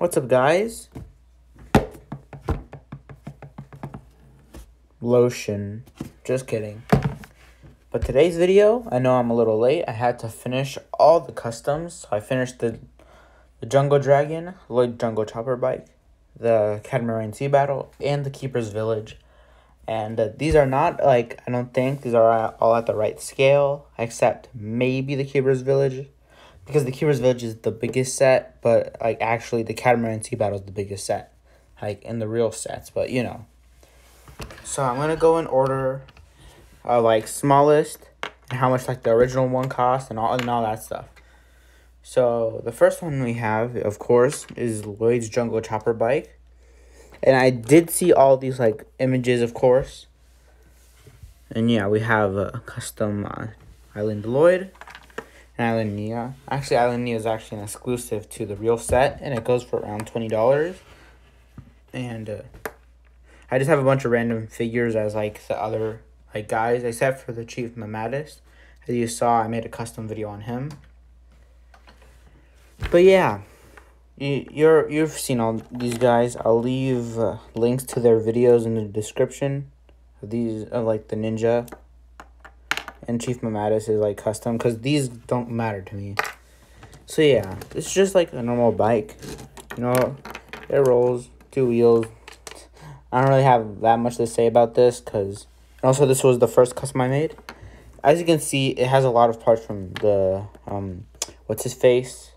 What's up, guys? Lotion. Just kidding. But today's video, I know I'm a little late. I had to finish all the customs. So I finished the the Jungle Dragon, Lloyd Jungle Chopper Bike, the Catamaran Sea Battle, and the Keeper's Village. And uh, these are not, like, I don't think these are all at the right scale, except maybe the Keeper's Village. Because the Keeper's Village is the biggest set, but, like, actually the Catamaran Sea Battle is the biggest set. Like, in the real sets, but, you know. So I'm to go in order of, like, smallest, and how much, like, the original one cost, and all, and all that stuff. So the first one we have, of course, is Lloyd's Jungle Chopper bike. And I did see all these like images, of course. And yeah, we have a custom uh, Island Lloyd and Island Nya. Actually, Island Nya is actually an exclusive to the real set, and it goes for around twenty dollars. And uh, I just have a bunch of random figures as like the other like guys, except for the Chief Mammatus. As you saw, I made a custom video on him. But yeah, you, you're you've seen all these guys. I'll leave uh, links to their videos in the description. Of these of like the ninja and Chief Mammatus is like custom because these don't matter to me. So yeah, it's just like a normal bike. You know, it rolls, two wheels. I don't really have that much to say about this because also this was the first custom I made. As you can see, it has a lot of parts from the um, what's his face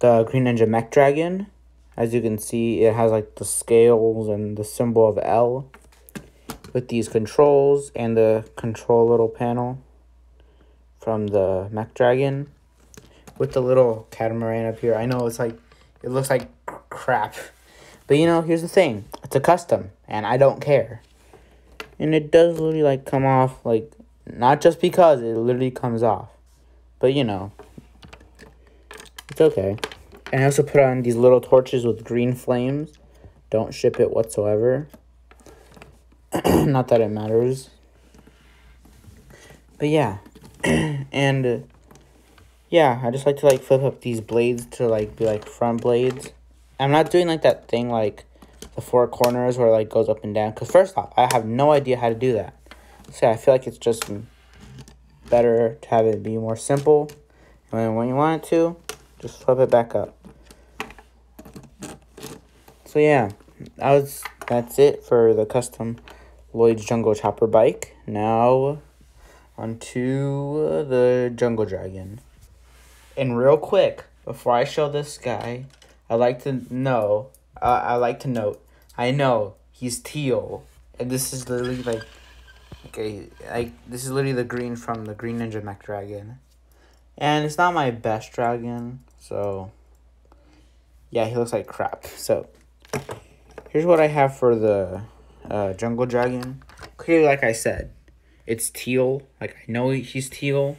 the Green Ninja Mech Dragon. As you can see, it has like the scales and the symbol of L with these controls and the control little panel from the Mech Dragon with the little catamaran up here. I know it's like, it looks like crap. But you know, here's the thing. It's a custom and I don't care. And it does literally like come off like, not just because it literally comes off. But you know, it's okay. And I also put on these little torches with green flames. Don't ship it whatsoever. Not that it matters. But yeah. and uh, yeah, I just like to like flip up these blades to like be like front blades. I'm not doing like that thing like the four corners where like goes up and down. Because first off, I have no idea how to do that. So I feel like it's just better to have it be more simple. And when you want it to, just flip it back up. So yeah, that was that's it for the custom Lloyd's Jungle Chopper bike. Now onto the Jungle Dragon. And real quick, before I show this guy, I like to know, uh, I like to note, I know he's teal, and this is literally like, okay, like this is literally the green from the Green Ninja Mech Dragon, and it's not my best dragon, so yeah, he looks like crap. So here's what I have for the uh, Jungle Dragon. Clearly, like I said, it's teal. Like I know he's teal,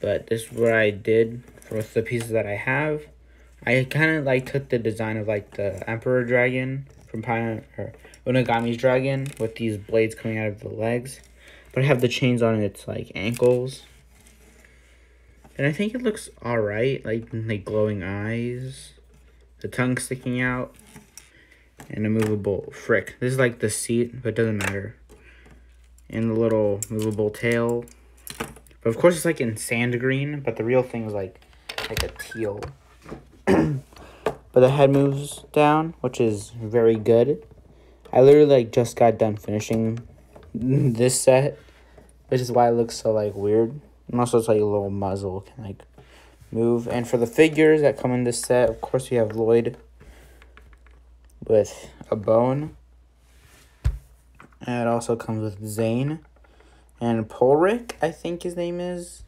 but this is what I did with the pieces that I have. I kind of like took the design of like the Emperor Dragon from Pine or Unagami's Dragon with these blades coming out of the legs, but I have the chains on its like ankles and I think it looks alright, like, like glowing eyes, the tongue sticking out, and a movable frick. This is like the seat, but it doesn't matter. And the little movable tail. But of course it's like in sand green, but the real thing is like, like a teal. but the head moves down, which is very good. I literally like just got done finishing this set, which is why it looks so like weird. And also it's like a little muzzle can like move. And for the figures that come in this set, of course we have Lloyd with a bone. And it also comes with Zane and Polrick, I think his name is.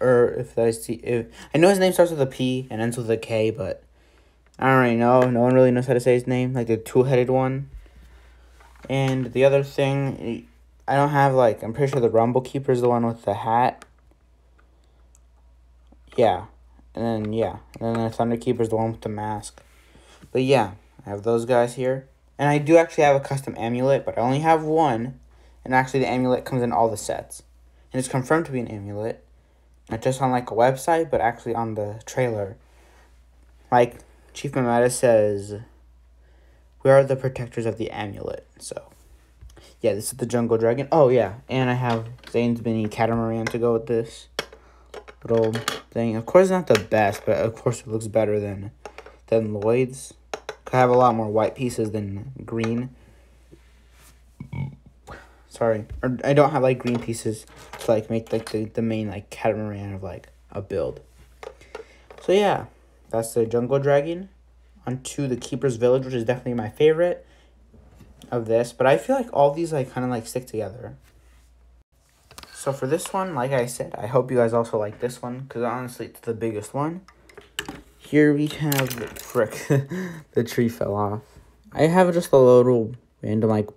Or if I see if I know his name starts with a P and ends with a K, but I don't really know. No one really knows how to say his name, like the two headed one. And the other thing I don't have like I'm pretty sure the Rumble Keeper is the one with the hat yeah. And then, yeah. And then the Thunder Keeper is the one with the mask. But yeah, I have those guys here. And I do actually have a custom amulet, but I only have one. And actually, the amulet comes in all the sets. And it's confirmed to be an amulet. Not just on like a website, but actually on the trailer. Like Chief Mamata says, We are the protectors of the amulet. So, yeah, this is the Jungle Dragon. Oh, yeah, and I have Zane's Mini Catamaran to go with this little thing. Of course, not the best, but of course, it looks better than than Lloyd's. I have a lot more white pieces than green. Sorry, or I don't have like green pieces to like make like the, the main like catamaran of like a build. So yeah, that's the jungle dragon. Onto the keeper's village, which is definitely my favorite of this. But I feel like all these like kind of like stick together. So for this one, like I said, I hope you guys also like this one because honestly, it's the biggest one. Here we have, frick, the tree fell off. I have just a little random like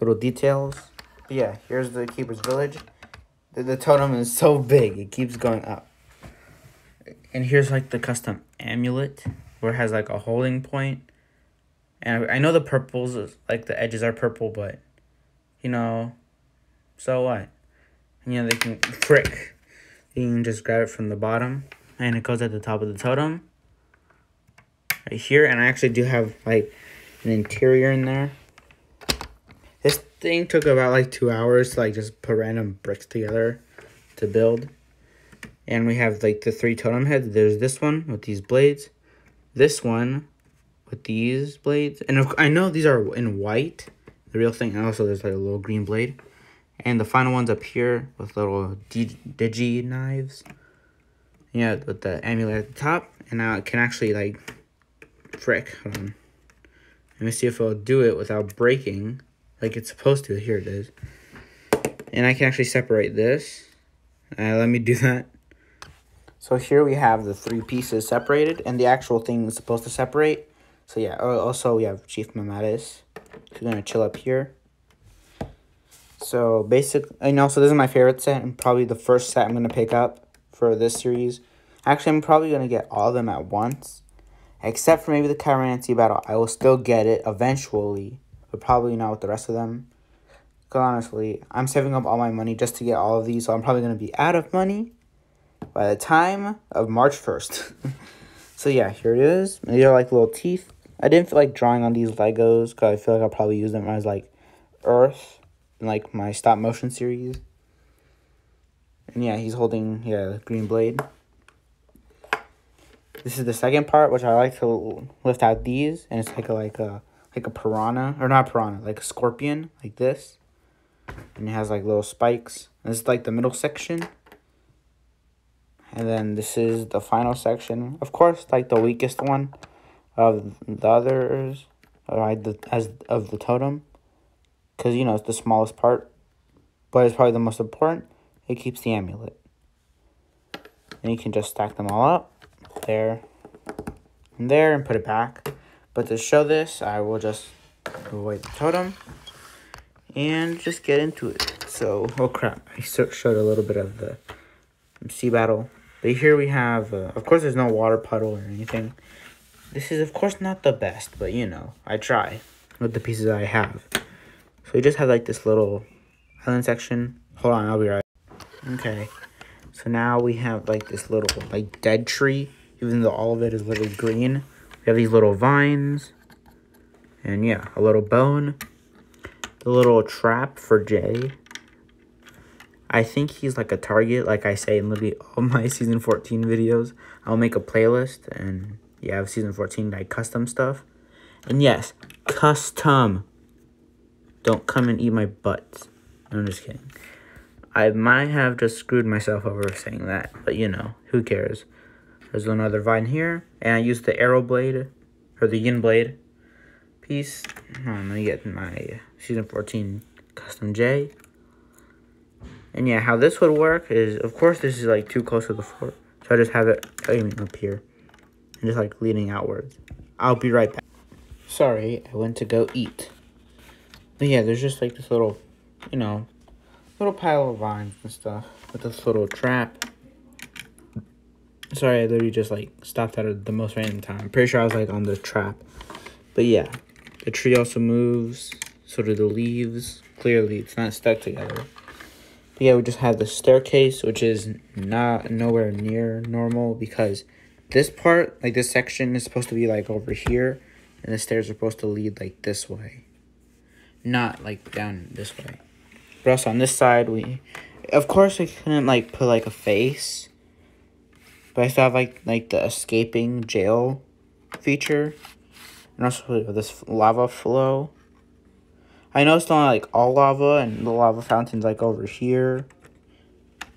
little details. But yeah, here's the keeper's village. The, the totem is so big, it keeps going up. And here's like the custom amulet where it has like a holding point. And I, I know the purples, like the edges are purple, but you know, so what? And, you know, they can, frick, you can just grab it from the bottom and it goes at the top of the totem. Right here, and I actually do have like an interior in there. This thing took about like two hours to like just put random bricks together to build. And we have like the three totem heads. There's this one with these blades. This one with these blades. And I know these are in white, the real thing. And also there's like a little green blade. And the final one's up here with little digi knives. Yeah, with the amulet at the top. And now it can actually like, frick, hold on. Let me see if it'll do it without breaking like it's supposed to. Here it is. And I can actually separate this. Uh, let me do that. So here we have the three pieces separated and the actual thing is supposed to separate. So yeah, also we have Chief Mammatus. Going to chill up here. So basic, and also this is my favorite set and probably the first set I'm to pick up for this series. Actually, I'm probably going to get all of them at once. Except for maybe the Catamaran Sea battle. I will still get it eventually but probably not with the rest of them. Because honestly, I'm saving up all my money just to get all of these, so I'm probably going to be out of money by the time of March 1st. so yeah, here it is. These are like little teeth. I didn't feel like drawing on these Legos because I feel like I'll probably use them as like Earth in like my stop motion series. And yeah, he's holding, yeah, green blade. This is the second part, which I like to lift out these, and it's like a, like a like a piranha or not piranha, like a scorpion, like this. And it has like little spikes. And this is like the middle section. And then this is the final section. Of course, like the weakest one of the others, or the as of the totem, because you know it's the smallest part, but it's probably the most important. It keeps the amulet. And you can just stack them all up there and there and put it back. But to show this, I will just avoid the totem and just get into it. So, oh crap, I showed a little bit of the sea battle. But here we have, uh, of course there's no water puddle or anything. This is of course not the best, but you know, I try with the pieces I have. So we just have like this little island section. Hold on, I'll be right. Okay, so now we have like this little like dead tree, even though all of it is literally green. We have these little vines. And yeah, a little bone. The little trap for Jay. I think he's like a target, like I say in literally all my season 14 videos. I'll make a playlist and yeah, I have season 14 like custom stuff. And yes, custom. Don't come and eat my butt. I'm just kidding. I might have just screwed myself over saying that, but you know, who cares? There's another vine here. And I used the arrow blade, or the yin blade piece. I'm gonna get my season 14 custom Jay. And yeah, how this would work is, of course, this is like too close to the floor. So I just have it aiming up here. And just like leaning outwards. I'll be right back. Sorry, I went to go eat. But yeah, there's just like this little, you know, little pile of vines and stuff. With this little trap. Sorry, I literally just like stopped at the most random time. I'm pretty sure I was like on the trap. But yeah, the tree also moves. So do the leaves. Clearly, it's not stuck together. But yeah, we just have the staircase, which is not nowhere near normal because this part, like this section, is supposed to be like over here, and the stairs are supposed to lead like this way, not like down this way. Also on this side, we, of course, we couldn't like put like a face, but I still have like like the escaping jail feature, and also this lava flow. I know it's not like all lava, and the lava fountain's like over here.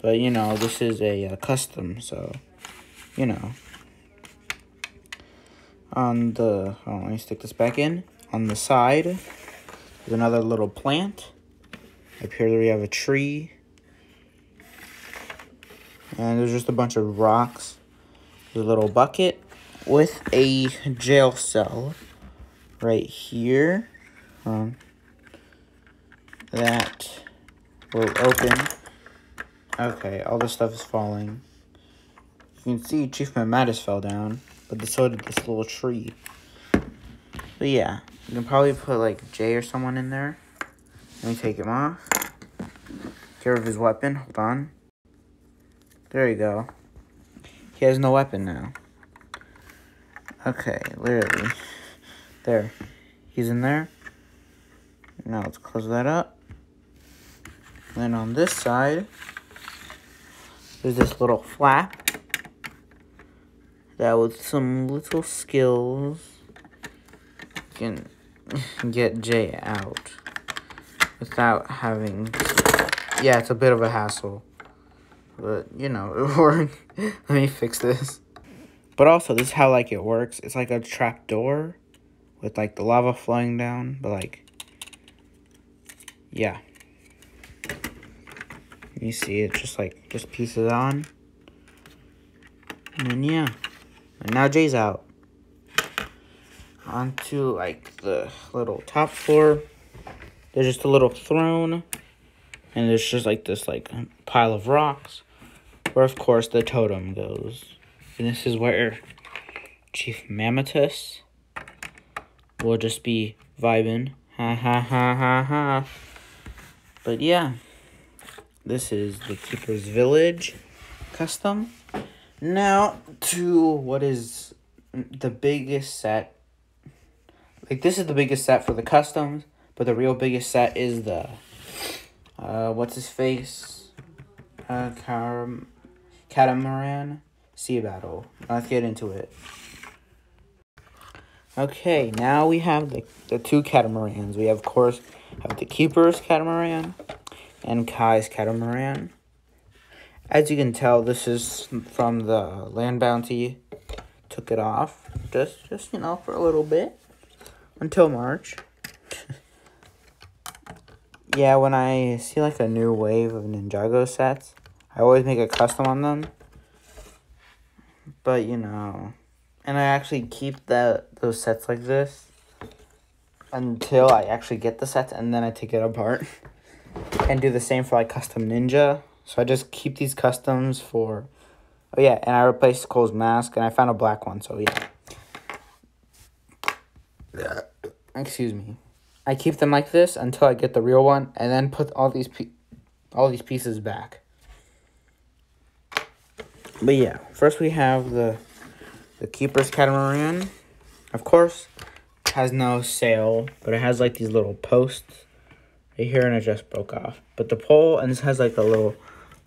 But, you know, this is a uh, custom, so, you know. On the, oh, let me stick this back in. On the side, there's another little plant. Up here we have a tree. And there's just a bunch of rocks. There's a little bucket with a jail cell right here. Um, that will open Okay, all this stuff is falling. You can see Chief Mattis fell down, but so did this little tree. But yeah, you can probably put like Jay or someone in there. Let me take him off. Get rid of his weapon. Hold on. There you go. He has no weapon now. Okay, literally. There. He's in there. Now let's close that up. Then on this side, there's this little flap that with some little skills can get Jay out without having yeah it's a bit of a hassle but you know it worked let me fix this but also this is how like it works it's like a trap door with like the lava flowing down but like yeah you see it just like just pieces on. And then yeah. And now Jay's out. Onto like the little top floor. There's just a little throne. And there's just like this like pile of rocks. Where of course the totem goes. And this is where Chief Mammatus will just be vibing. Ha ha ha ha ha. But yeah. This is the Keeper's Village custom. Now to what is the biggest set. Like this is the biggest set for the customs, but the real biggest set is the uh what's his face? Uh Catamaran Sea Battle. Let's get into it. Okay, now we have the, the two catamarans. We have, of course, have the Keeper's catamaran and Kai's catamaran. As you can tell, this is from the land bounty. Took it off just, just you know, for a little bit until March. yeah, when I see like a new wave of Ninjago sets, I always make a custom on them. But you know, and I actually keep that those sets like this until I actually get the sets, and then I take it apart. and do the same for like custom ninja. So I just keep these customs for, oh yeah, and I replaced Cole's mask and I found a black one, so yeah. Excuse me. I keep them like this until I get the real one and then put all these all these pieces back. But yeah, first we have the the Keeper's Catamaran. Of course, has no sail, but it has like these little posts right here and it just broke off. But the pole, and this has like a little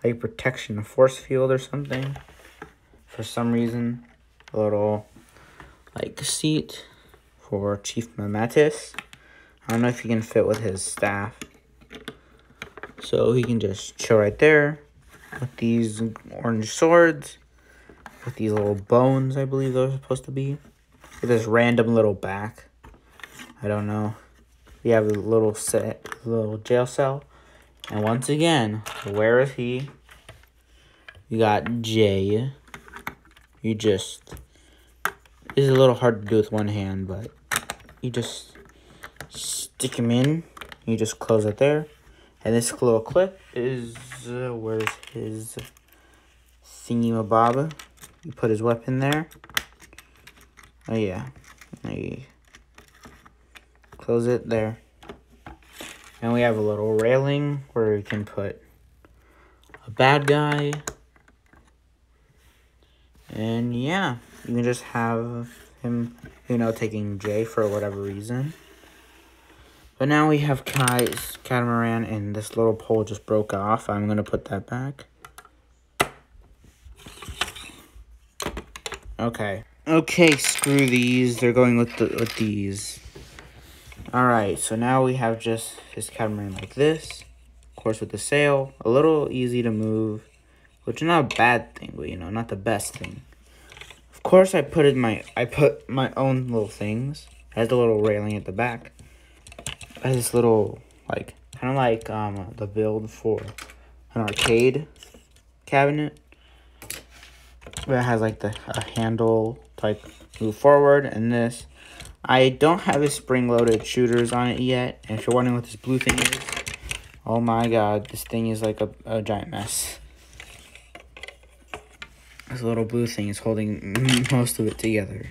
like protection, force field or something. For some reason, a little like seat for Chief Mammatus. I don't know if he can fit with his staff. So he can just chill right there with these orange swords. With these little bones, I believe those are supposed to be. With this random little back. I don't know. We have a little set, little jail cell. And once again, where is he? You got Jay. You just... It's a little hard to do with one hand, but you just stick him in. You just close it there. And this little clip is... Uh, where's his thingy-mabob? You put his weapon there. Oh, yeah. There close it there. And we have a little railing where we can put a bad guy. And yeah, you can just have him, you know, taking Jay for whatever reason. But now we have Kai's catamaran and this little pole just broke off. I'm going to put that back. Okay. Okay, screw these. They're going with the, with these. Alright, so now we have just his catamaran like this. Of course, with the sail, a little easy to move. Which is not a bad thing, but, you know, not the best thing. Of course, I put in my, I put my own little things. It has a little railing at the back. Has this little, like, kind of like um, the build for an arcade cabinet it has like the a handle type move forward and this. I don't have a spring-loaded shooters on it yet and if you're wondering what this blue thing is oh my god this thing is like a, a giant mess. This little blue thing is holding most of it together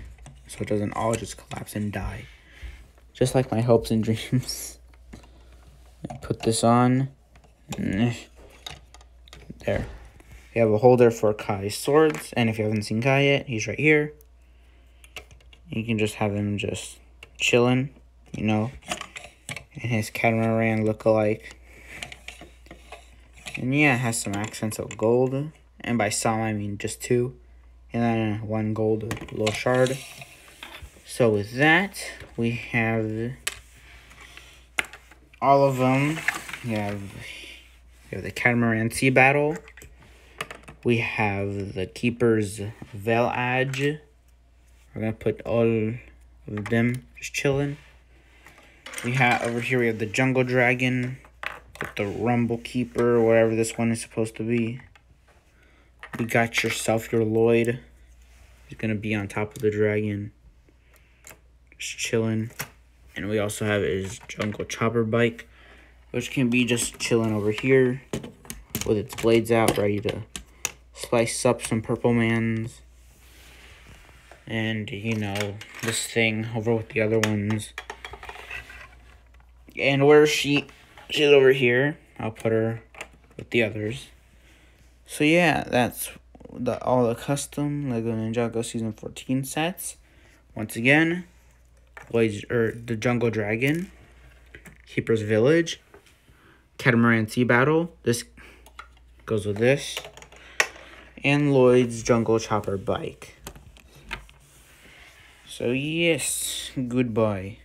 so it doesn't all just collapse and die just like my hopes and dreams put this on there we have a holder for Kai's swords, and if you haven't seen Kai yet, he's right here. You can just have him just chilling, you know, and his catamaran look-alike. And yeah, it has some accents of gold, and by some I mean just two, and then one gold little shard. So with that, we have all of them. We have, we have the Catamaran Sea Battle, we have the Keeper's Village. We're going to put all of them just chilling. We have, over here we have the Jungle Dragon with the Rumble Keeper, whatever this one is supposed to be. We got yourself your Lloyd. He's going to be on top of the dragon. Just chilling. And we also have his Jungle Chopper Bike, which can be just chilling over here with its blades out, ready to slice up some purple mans. And, you know, this thing over with the other ones. And where she? She's over here. I'll put her with the others. So yeah, that's the all the custom Lego Ninjago Season 14 sets. Once again, Voyage, or the Jungle Dragon, Keeper's Village, Catamaran Sea Battle. This goes with this and Lloyd's Jungle Chopper bike. So yes, goodbye.